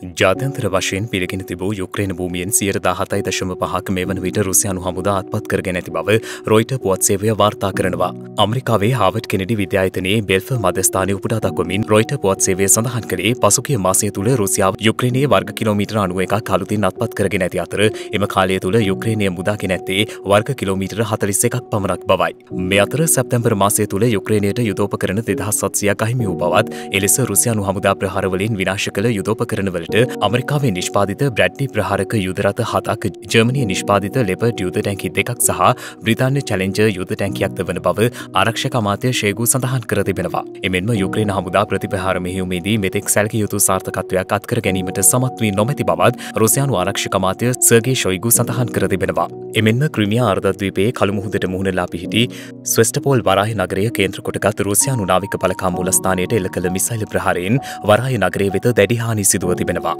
ජාත්‍යන්තර වශයෙන් පිළිගෙන තිබූ යුක්‍රේන භූමියෙන් සියයට දාහතයි දශම පහක් මේ වන විට රුසියානු හමුදා අත්පත් කරගෙන ඇති බව රොයිට පුවත්සේවය වාර්තා කරනවා. අමරිකාවේ හාවට කෙනෙඩි විද්‍යායතනයේ බෙල්ෆ මධස්ථානය උපුටා දක්වමින් රොයිට පුවත්සේවය සඳහන් කළේ පසුකිය මාසය තුළ රුසියාව යුක්‍රණයේ වර්ග කිලෝමීටර අනුව එක කලුතින් අත්පත් කරගෙන ඇති අතර එම කාලය තුළ යුක්‍රේණය මුදාගෙන ඇත්තේ වර්ග කිලෝමීටර හතලිස් එකක් පමණක් බවයි. මේ අතර සැප්තැම්බර් මාසය තුළ යුක්‍රේණයට යුදෝප කරන දෙදහස් සත්සියක් අහිමි වූ බවත් එලෙස රුසියානු හමුදා ප්‍රහාරවලින් විනාශ කළ යුදෝප කරනවලට වලට අමරිකාවේ නිෂ්පාධිත බ්‍රඩ්ඩි ප්‍රහාරක යුදරත හතක් ජර්මණය නිෂ්පාධිත ලෙබර් යුද ටැන්කි දෙකක් සහ බ්‍රතාන්‍ය චලෙන්ජ යුද ටැන්කියක්ද වන බව ආරක්ෂක අමාතය ශේගු සඳහන් කර තිබෙනවා. එමෙන්ම යුක්‍රේන හමුදා ප්‍රතිපහාර මෙහිුමේදී මෙතෙක් සැල්ක යුතු සාර්ථකත්වයක් අත්කර ගැනීමට සමත්වී නොමැති බවත් රුසියානු ආරක්ෂක අමාතය සර්ගේ ශොයිගු සඳහන් කර තිබෙනවා. එමෙන්ම ක්‍රමිය අර්ධද්වීපයේ කළුමුහුදට මුහුණලා පිහිටි ස්වස්ටපෝල් වරාහි නගරය කේන්ද්‍ර කොටගත් රුසියානු නාවික පලකා මූලස්ථානයට එල්ල කළ මිසයිල ප්‍රහාරයෙන් වරාය නගරේ වෙත දැඩිහානි සිදුව තිබෙනවා.